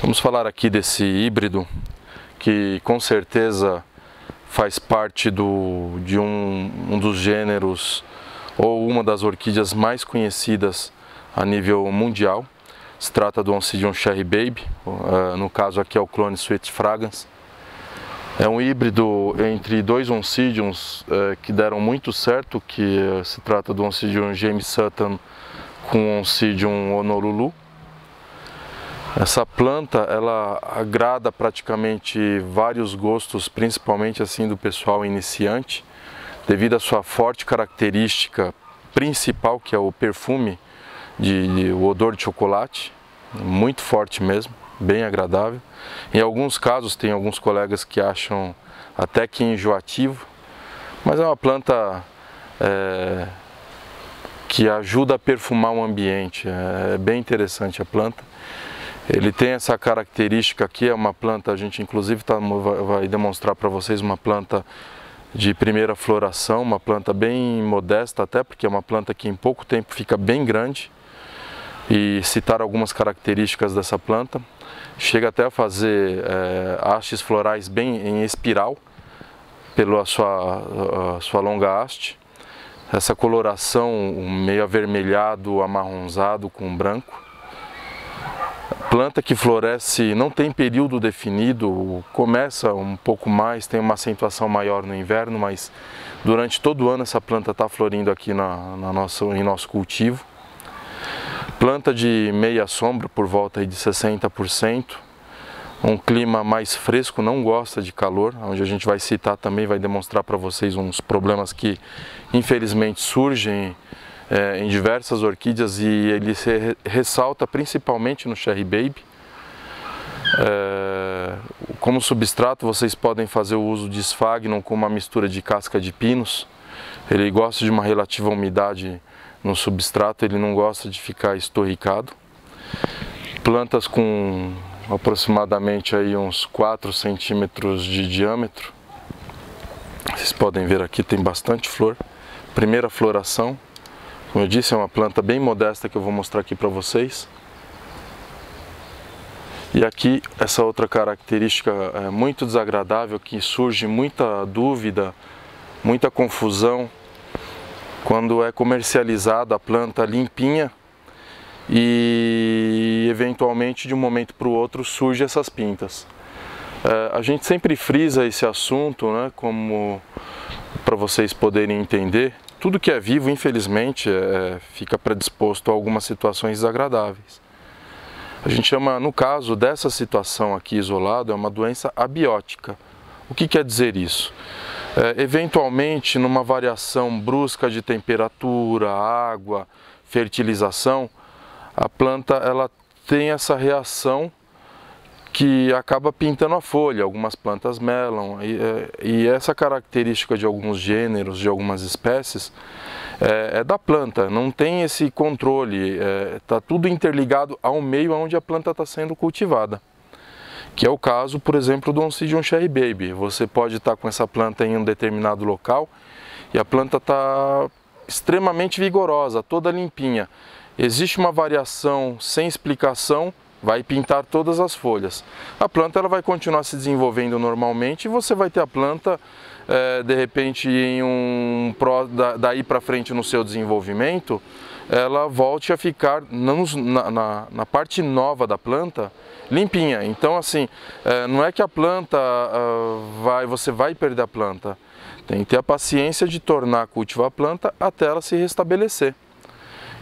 Vamos falar aqui desse híbrido que com certeza faz parte do, de um, um dos gêneros ou uma das orquídeas mais conhecidas a nível mundial. Se trata do Oncidium Cherry Baby, uh, no caso aqui é o clone Sweet Fragrance. É um híbrido entre dois Oncidiums uh, que deram muito certo, que uh, se trata do Oncidium James Sutton com o Oncidium Honolulu. Essa planta, ela agrada praticamente vários gostos, principalmente assim do pessoal iniciante, devido à sua forte característica principal, que é o perfume, de, de o odor de chocolate, muito forte mesmo, bem agradável. Em alguns casos, tem alguns colegas que acham até que enjoativo, mas é uma planta é, que ajuda a perfumar o ambiente, é bem interessante a planta. Ele tem essa característica aqui, é uma planta, a gente inclusive tá, vai demonstrar para vocês uma planta de primeira floração, uma planta bem modesta até, porque é uma planta que em pouco tempo fica bem grande. E citar algumas características dessa planta, chega até a fazer é, hastes florais bem em espiral, pela sua, sua longa haste. Essa coloração meio avermelhado, amarronzado com branco planta que floresce não tem período definido, começa um pouco mais, tem uma acentuação maior no inverno, mas durante todo o ano essa planta está florindo aqui na, na nossa, em nosso cultivo. Planta de meia sombra por volta de 60%, um clima mais fresco, não gosta de calor, onde a gente vai citar também, vai demonstrar para vocês uns problemas que infelizmente surgem é, em diversas orquídeas e ele se ressalta principalmente no Cherry Baby. É, como substrato vocês podem fazer o uso de Sphagnum com uma mistura de casca de pinos. Ele gosta de uma relativa umidade no substrato, ele não gosta de ficar estorricado. Plantas com aproximadamente aí uns 4 centímetros de diâmetro. Vocês podem ver aqui tem bastante flor. Primeira floração, como eu disse, é uma planta bem modesta que eu vou mostrar aqui para vocês. E aqui essa outra característica é muito desagradável que surge muita dúvida, muita confusão quando é comercializada a planta limpinha e eventualmente de um momento para o outro surge essas pintas. É, a gente sempre frisa esse assunto, né, como para vocês poderem entender, tudo que é vivo, infelizmente, é, fica predisposto a algumas situações desagradáveis. A gente chama, no caso dessa situação aqui isolada, é uma doença abiótica. O que quer dizer isso? É, eventualmente, numa variação brusca de temperatura, água, fertilização, a planta ela tem essa reação que acaba pintando a folha, algumas plantas melam, e, é, e, essa característica de alguns gêneros, de algumas espécies, é, é da planta, não tem esse controle, está é, tudo interligado ao meio onde a planta está sendo cultivada. Que é o caso, por exemplo, do Oncidium Cherry Baby. Você pode estar tá com essa planta em um determinado local e a planta está extremamente vigorosa, toda limpinha. Existe uma variação sem explicação vai pintar todas as folhas. A planta ela vai continuar se desenvolvendo normalmente e você vai ter a planta é, de repente em um daí para frente no seu desenvolvimento ela volte a ficar na, na, na parte nova da planta limpinha. Então assim é, não é que a planta uh, vai você vai perder a planta. Tem que ter a paciência de tornar cultivar a planta até ela se restabelecer.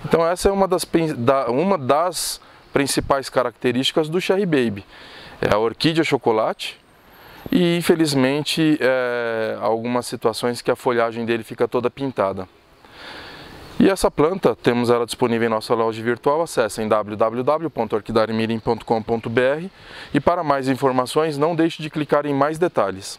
Então essa é uma das, uma das principais características do Cherry Baby. É a orquídea chocolate e infelizmente é, algumas situações que a folhagem dele fica toda pintada. E essa planta, temos ela disponível em nossa loja virtual, acesse em www.orquidarimirim.com.br e para mais informações não deixe de clicar em mais detalhes.